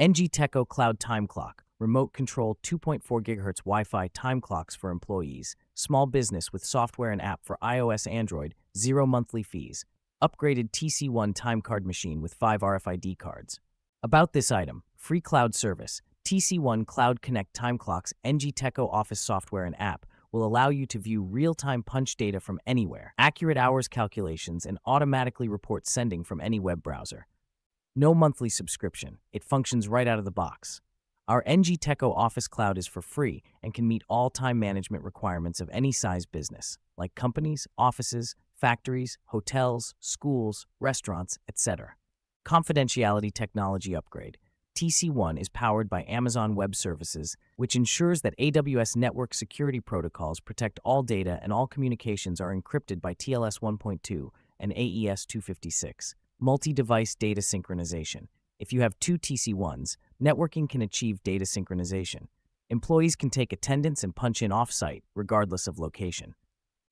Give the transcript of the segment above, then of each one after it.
NG Teco Cloud Time Clock, remote control 2.4 GHz Wi Fi time clocks for employees, small business with software and app for iOS Android, zero monthly fees, upgraded TC1 time card machine with five RFID cards. About this item, free cloud service, TC1 Cloud Connect time clocks, NG Teco Office software and app will allow you to view real time punch data from anywhere, accurate hours calculations, and automatically report sending from any web browser. No monthly subscription, it functions right out of the box. Our NG Teco Office Cloud is for free and can meet all time management requirements of any size business, like companies, offices, factories, hotels, schools, restaurants, etc. Confidentiality Technology Upgrade TC1 is powered by Amazon Web Services, which ensures that AWS network security protocols protect all data and all communications are encrypted by TLS 1.2 and AES 256. Multi device data synchronization. If you have two TC1s, networking can achieve data synchronization. Employees can take attendance and punch in offsite, regardless of location.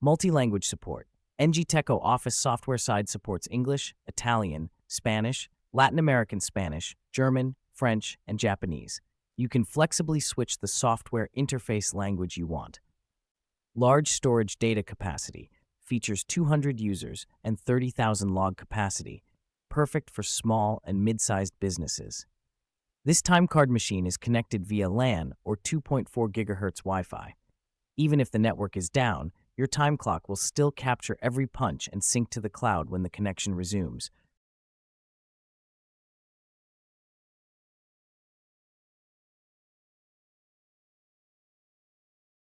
Multi language support. NG Teco Office software side supports English, Italian, Spanish, Latin American Spanish, German, French, and Japanese. You can flexibly switch the software interface language you want. Large storage data capacity features 200 users and 30,000 log capacity, perfect for small and mid sized businesses. This time card machine is connected via LAN or 2.4 GHz Wi Fi. Even if the network is down, your time clock will still capture every punch and sync to the cloud when the connection resumes,